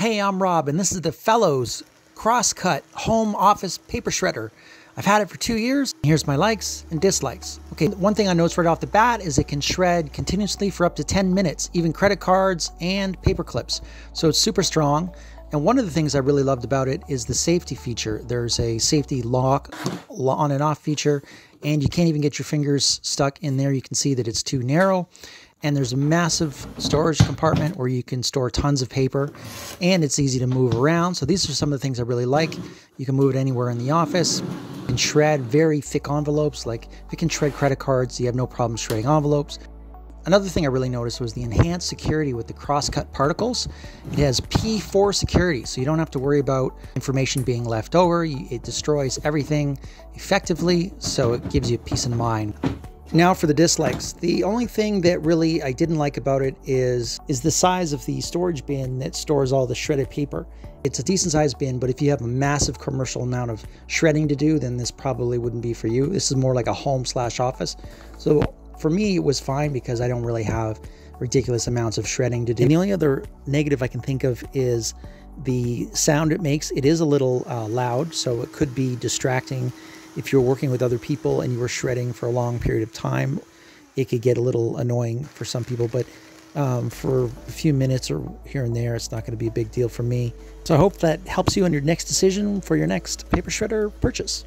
Hey, I'm Rob, and this is the Fellowes Crosscut Home Office Paper Shredder. I've had it for two years. Here's my likes and dislikes. Okay, one thing I noticed right off the bat is it can shred continuously for up to 10 minutes, even credit cards and paper clips. So it's super strong. And one of the things I really loved about it is the safety feature. There's a safety lock on and off feature, and you can't even get your fingers stuck in there. You can see that it's too narrow and there's a massive storage compartment where you can store tons of paper and it's easy to move around. So these are some of the things I really like. You can move it anywhere in the office and shred very thick envelopes. Like you can shred credit cards, you have no problem shredding envelopes. Another thing I really noticed was the enhanced security with the crosscut particles. It has P4 security, so you don't have to worry about information being left over. It destroys everything effectively, so it gives you peace of mind. Now for the dislikes. The only thing that really I didn't like about it is is the size of the storage bin that stores all the shredded paper. It's a decent sized bin, but if you have a massive commercial amount of shredding to do, then this probably wouldn't be for you. This is more like a home slash office. So for me, it was fine because I don't really have ridiculous amounts of shredding to do. And the only other negative I can think of is the sound it makes. It is a little uh, loud, so it could be distracting if you're working with other people and you were shredding for a long period of time, it could get a little annoying for some people. But um, for a few minutes or here and there, it's not going to be a big deal for me. So I hope that helps you in your next decision for your next paper shredder purchase.